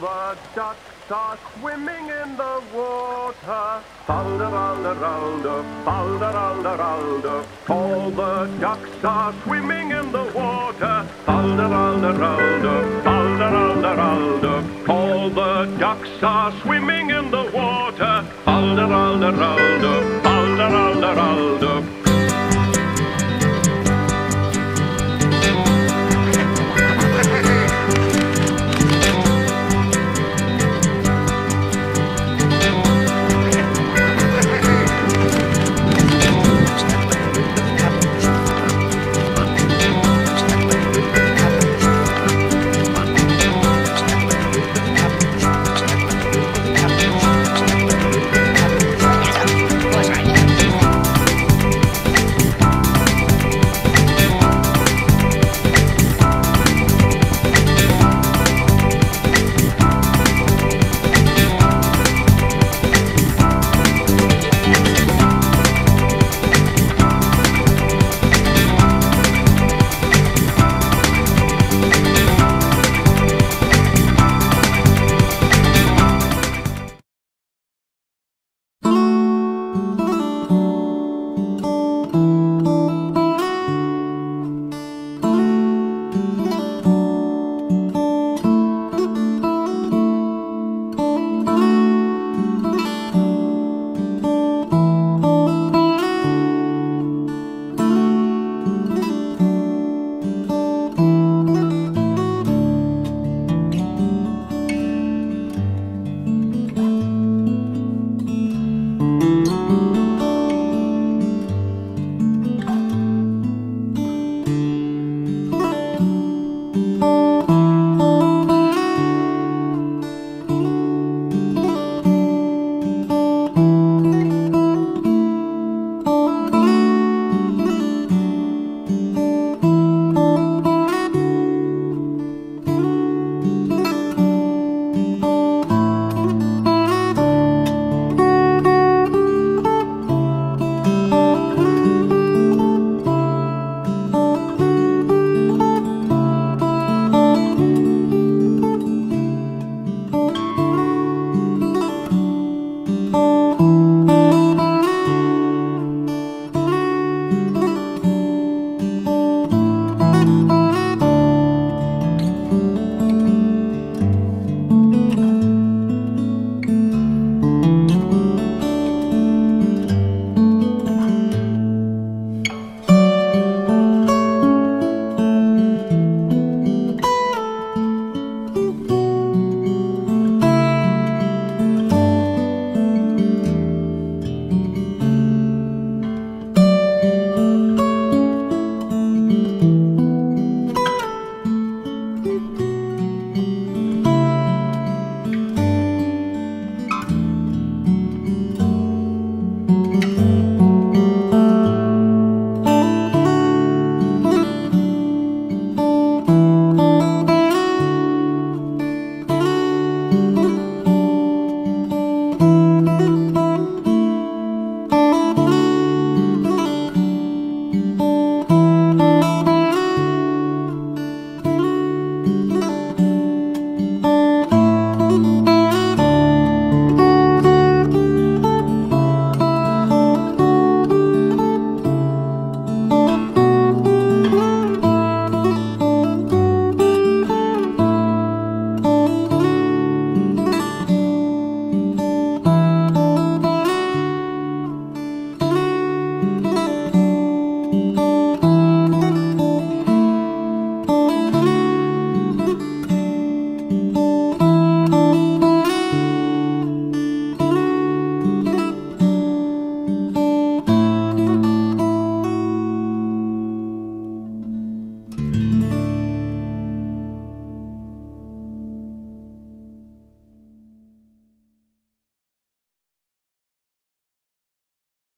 the ducks are swimming in the water. Falderalderalder, falderalderalder. All the ducks are swimming in the water. Falderalderalder, falderalderalder. All the ducks are swimming in the water. Falderalderalder, falderalderalder.